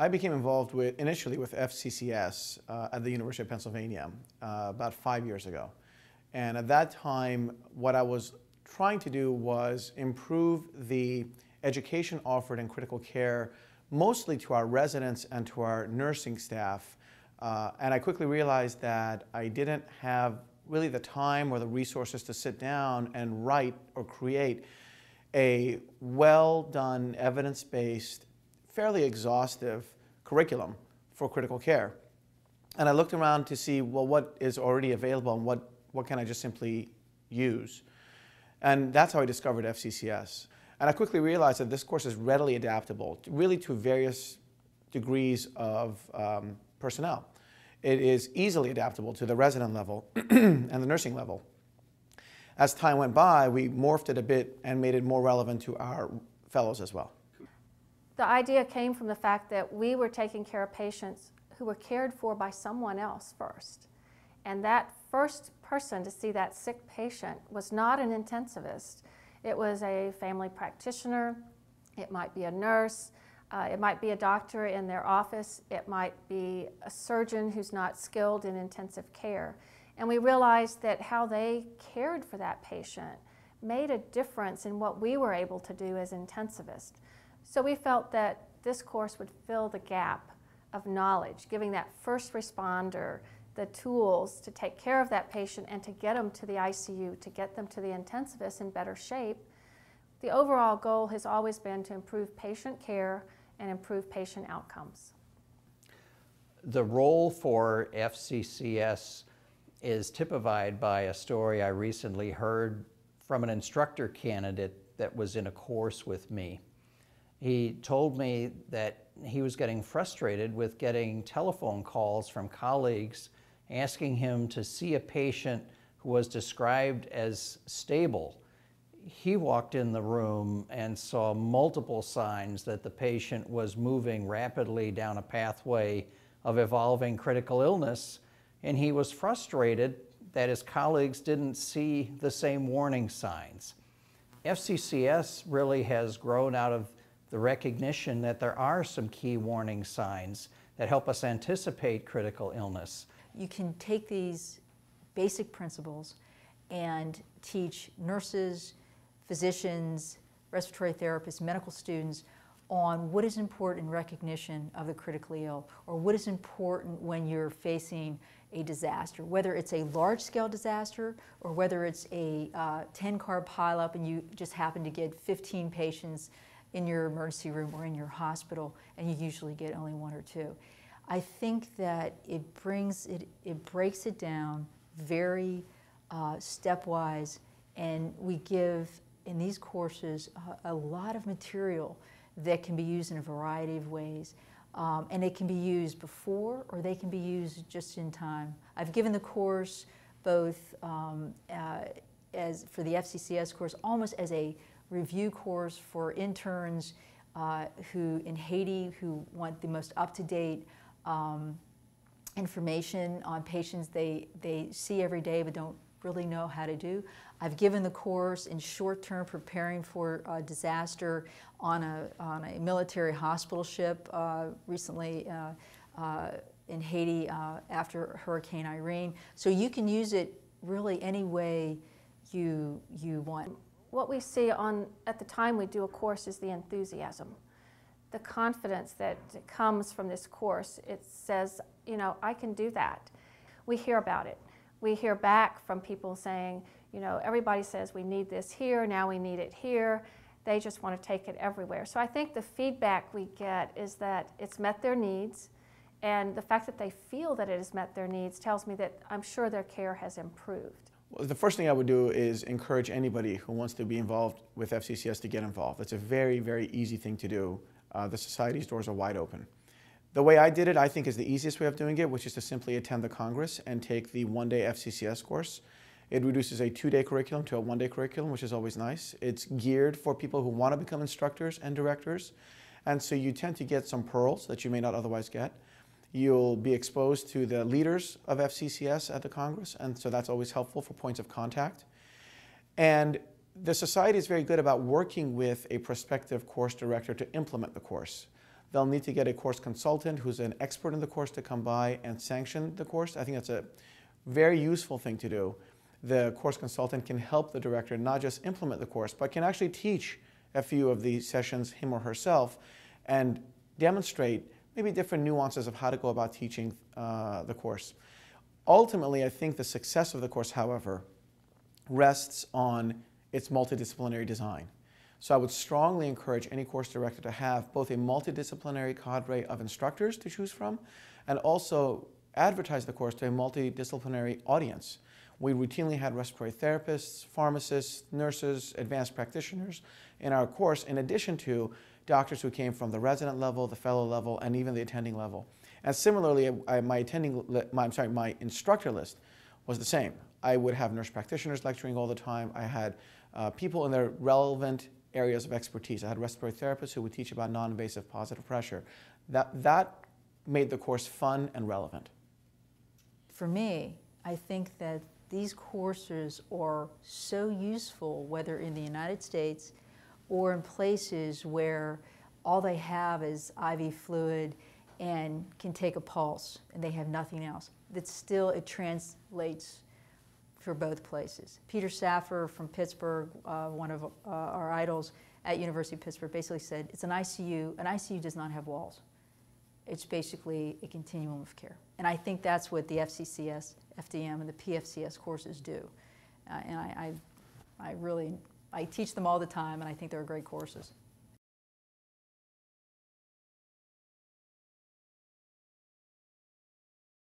I became involved with, initially with FCCS uh, at the University of Pennsylvania uh, about five years ago. And at that time, what I was trying to do was improve the education offered in critical care, mostly to our residents and to our nursing staff. Uh, and I quickly realized that I didn't have really the time or the resources to sit down and write or create a well done, evidence based, fairly exhaustive curriculum for critical care. And I looked around to see, well, what is already available and what, what can I just simply use? And that's how I discovered FCCS. And I quickly realized that this course is readily adaptable, really to various degrees of um, personnel. It is easily adaptable to the resident level and the nursing level. As time went by, we morphed it a bit and made it more relevant to our fellows as well. The idea came from the fact that we were taking care of patients who were cared for by someone else first. And that first person to see that sick patient was not an intensivist. It was a family practitioner, it might be a nurse, uh, it might be a doctor in their office, it might be a surgeon who's not skilled in intensive care. And we realized that how they cared for that patient made a difference in what we were able to do as intensivists. So we felt that this course would fill the gap of knowledge, giving that first responder the tools to take care of that patient and to get them to the ICU, to get them to the intensivist in better shape. The overall goal has always been to improve patient care and improve patient outcomes. The role for FCCS is typified by a story I recently heard from an instructor candidate that was in a course with me. He told me that he was getting frustrated with getting telephone calls from colleagues asking him to see a patient who was described as stable he walked in the room and saw multiple signs that the patient was moving rapidly down a pathway of evolving critical illness, and he was frustrated that his colleagues didn't see the same warning signs. FCCS really has grown out of the recognition that there are some key warning signs that help us anticipate critical illness. You can take these basic principles and teach nurses, physicians, respiratory therapists, medical students on what is important in recognition of the critically ill or what is important when you're facing a disaster, whether it's a large scale disaster or whether it's a uh, 10 car pileup and you just happen to get 15 patients in your emergency room or in your hospital and you usually get only one or two. I think that it brings it, it breaks it down very uh, stepwise and we give in these courses a, a lot of material that can be used in a variety of ways. Um, and they can be used before or they can be used just in time. I've given the course both um, uh, as for the FCCS course almost as a review course for interns uh, who in Haiti who want the most up-to-date um, information on patients they, they see every day but don't really know how to do. I've given the course in short term preparing for a disaster on a, on a military hospital ship uh, recently uh, uh, in Haiti uh, after Hurricane Irene. So you can use it really any way you, you want. What we see on, at the time we do a course is the enthusiasm. The confidence that comes from this course, it says, you know, I can do that. We hear about it. We hear back from people saying, you know, everybody says we need this here, now we need it here. They just want to take it everywhere. So I think the feedback we get is that it's met their needs, and the fact that they feel that it has met their needs tells me that I'm sure their care has improved. Well, the first thing I would do is encourage anybody who wants to be involved with FCCS to get involved. It's a very, very easy thing to do. Uh, the Society's doors are wide open. The way I did it, I think, is the easiest way of doing it, which is to simply attend the Congress and take the one-day FCCS course. It reduces a two-day curriculum to a one-day curriculum, which is always nice. It's geared for people who want to become instructors and directors. And so you tend to get some pearls that you may not otherwise get. You'll be exposed to the leaders of FCCS at the Congress, and so that's always helpful for points of contact. And the Society is very good about working with a prospective course director to implement the course. They'll need to get a course consultant who's an expert in the course to come by and sanction the course. I think that's a very useful thing to do. The course consultant can help the director not just implement the course, but can actually teach a few of the sessions him or herself and demonstrate maybe different nuances of how to go about teaching uh, the course. Ultimately, I think the success of the course, however, rests on its multidisciplinary design. So I would strongly encourage any course director to have both a multidisciplinary cadre of instructors to choose from and also advertise the course to a multidisciplinary audience. We routinely had respiratory therapists, pharmacists, nurses, advanced practitioners in our course, in addition to doctors who came from the resident level, the fellow level, and even the attending level. And similarly, I, my attending, my, I'm sorry, my instructor list was the same. I would have nurse practitioners lecturing all the time. I had uh, people in their relevant areas of expertise. I had respiratory therapists who would teach about non-invasive positive pressure. That, that made the course fun and relevant. For me, I think that these courses are so useful, whether in the United States or in places where all they have is IV fluid and can take a pulse and they have nothing else. That still it translates for both places. Peter Safar from Pittsburgh, uh, one of uh, our idols at University of Pittsburgh, basically said it's an ICU. An ICU does not have walls. It's basically a continuum of care. And I think that's what the FCCS, FDM, and the PFCS courses do. Uh, and I, I, I really, I teach them all the time, and I think they're great courses.